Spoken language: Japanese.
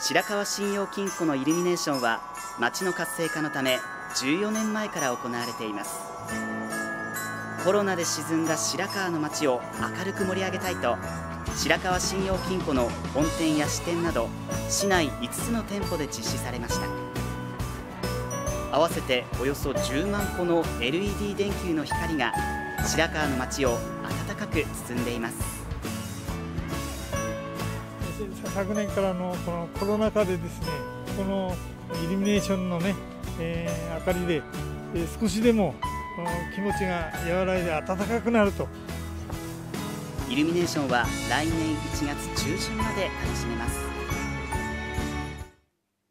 白河信用金庫のイルミネーションは町の活性化のため14年前から行われています。コロナで沈んだ白河の町を明るく盛り上げたいと白河信用金庫の本店や支店など市内5つの店舗で実施されました。合わせておよそ10万個の LED 電球の光が白河の街を暖かく包んでいます。昨年からのこのコロナ禍でですねこのイルミネーションのね、えー、明かりで、え、少しでも気持ちが和らいで暖かくなると。イルミネーションは来年1月中旬まで楽しめます。